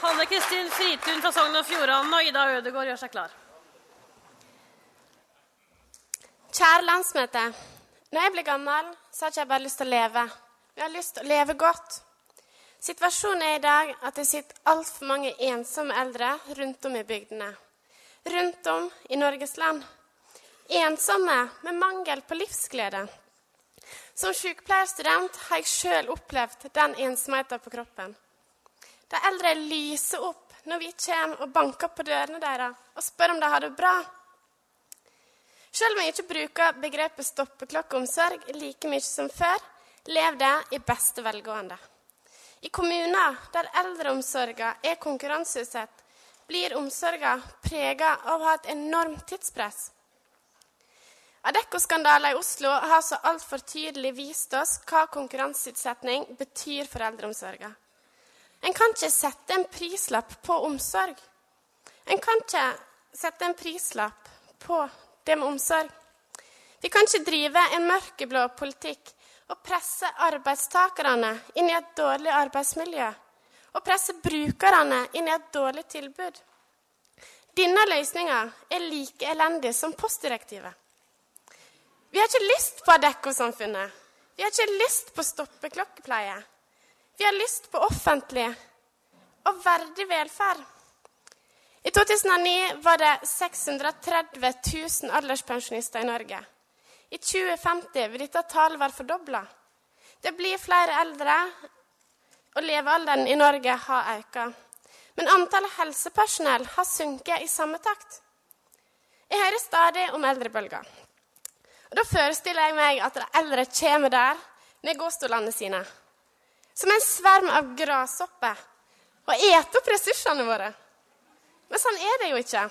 Hanne Kristin Fritun fra Sogn og Fjordane og Ida Ødegård gjør seg klar. Kjære landsmøte. Når jeg blir gammel, så har ikke jeg bare lyst til å leve. Jeg har lyst til å leve godt. Situasjonen er i dag at det sitter altfor mange ensomme eldre rundt om i bygdene. Rundt om i Norges land. Ensomme med mangel på livsglede. Som sykepleierstudent har jeg sjøl opplevd den ensomheten på kroppen. De eldre lyser opp når vi kommer og banker på dørene deres og spør om de har det bra. Selv om jeg ikke bruker begrepet stoppeklokkeomsorg like mye som før, lever det i beste velgående. I kommuner der eldreomsorgen er konkurranseutsatt, blir omsorgen preget av å ha et enormt tidspress. Adecco-skandalen i Oslo har så altfor tydelig vist oss hva konkurranseutsetting betyr for eldreomsorgen. En kan ikke sette en prislapp på omsorg. En kan ikke sette en prislapp på det med omsorg. Vi kan ikke drive en mørkeblå politikk og presse arbeidstakerne inn i et dårlig arbeidsmiljø. Og presse brukerne inn i et dårlig tilbud. Denne løsninga er like elendig som postdirektivet. Vi har ikke lyst på Adecco-samfunnet. Vi har ikke lyst på stoppeklokkeplaie. Vi har lyst på offentlig og verdig velferd. I 2009 var det 630 000 alderspensjonister i Norge. I 2050 vil dette tallet være fordobla. Det blir flere eldre, og levealderen i Norge har økt. Men antallet helsepersonell har sunket i samme takt. Jeg hører stadig om eldrebølger. Og Da forestiller jeg meg at de eldre kommer der med gåstolene sine som en sverm av grashopper og ete opp ressursene våre. Men sånn er det jo ikke.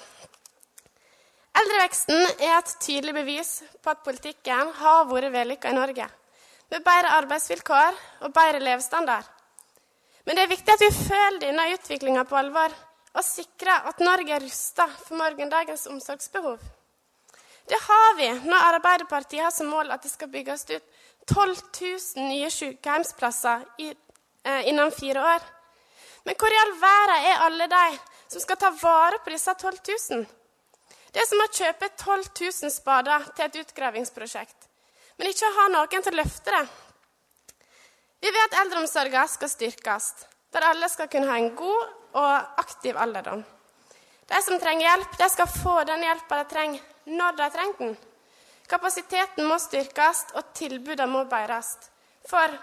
Eldreveksten er et tydelig bevis på at politikken har vært vellykka i Norge. Med bedre arbeidsvilkår og bedre levestandard. Men det er viktig at vi følger denne utviklinga på alvor og sikrer at Norge er rusta for morgendagens omsorgsbehov. Det har vi når Arbeiderpartiet har som mål at det skal bygges ut 12 000 nye sykehjemsplasser eh, innen fire år. Men hvor i all verden er alle de som skal ta vare på disse 12 000? Det er som å kjøpe 12 000 spader til et utgravingsprosjekt, men ikke ha noen til å løfte det. Vi vil at eldreomsorgen skal styrkes, der alle skal kunne ha en god og aktiv alderdom. De som trenger hjelp, de skal få den hjelpa de trenger, når de trenger den. Kapasiteten må styrkes, og tilbudene må bedres. For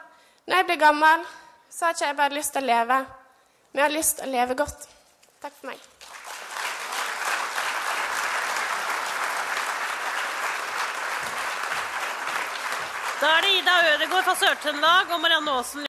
når jeg blir gammel, så har ikke jeg bare lyst til å leve, men jeg har lyst til å leve godt. Takk for meg. Da er det Ida Ødegaard fra Sør-Trøndelag og Marianne Aasen